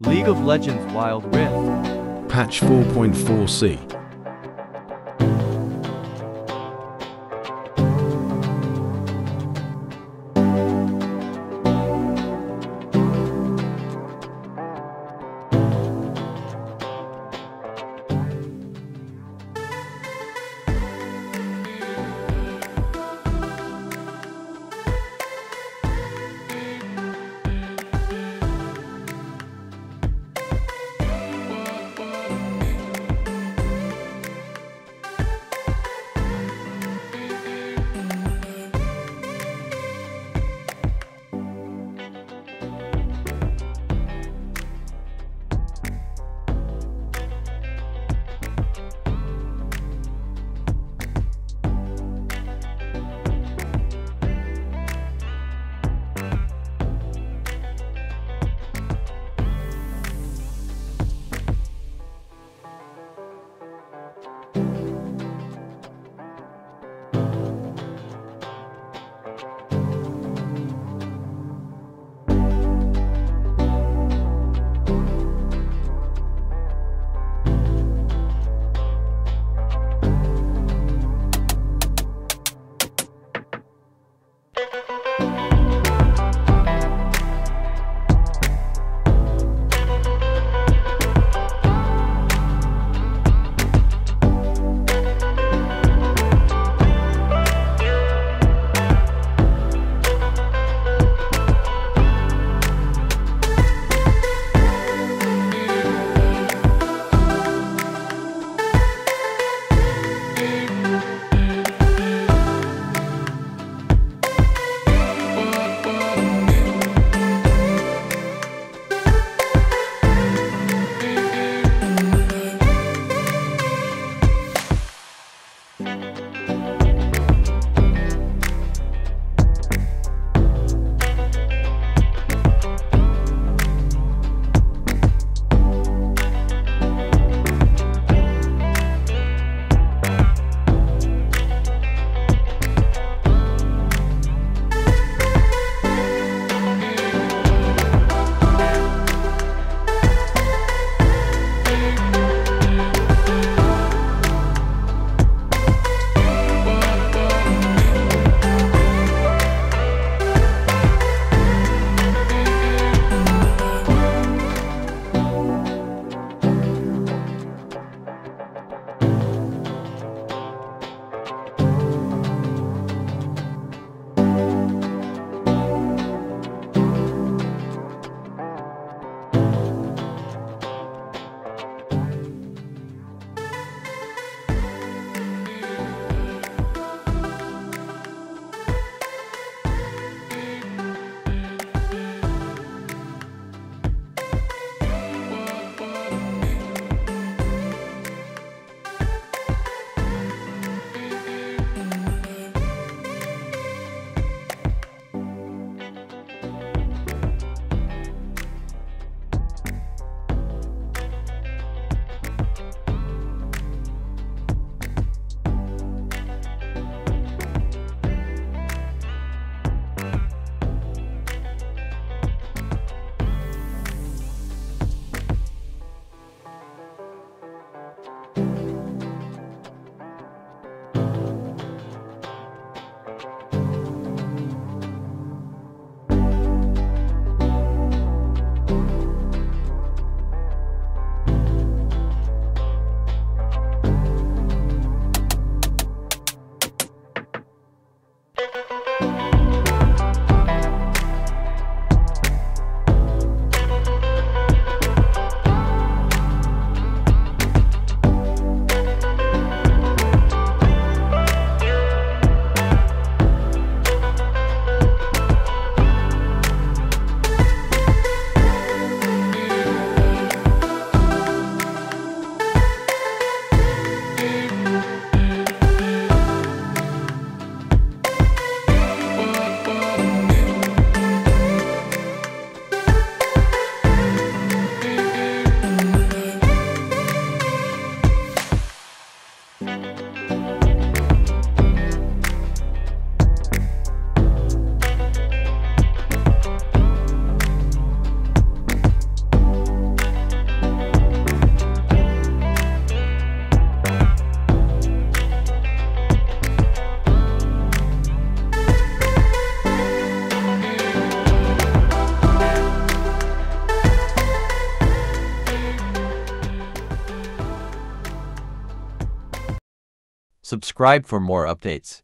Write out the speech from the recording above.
League of Legends Wild Rift. Patch 4.4c. Subscribe for more updates.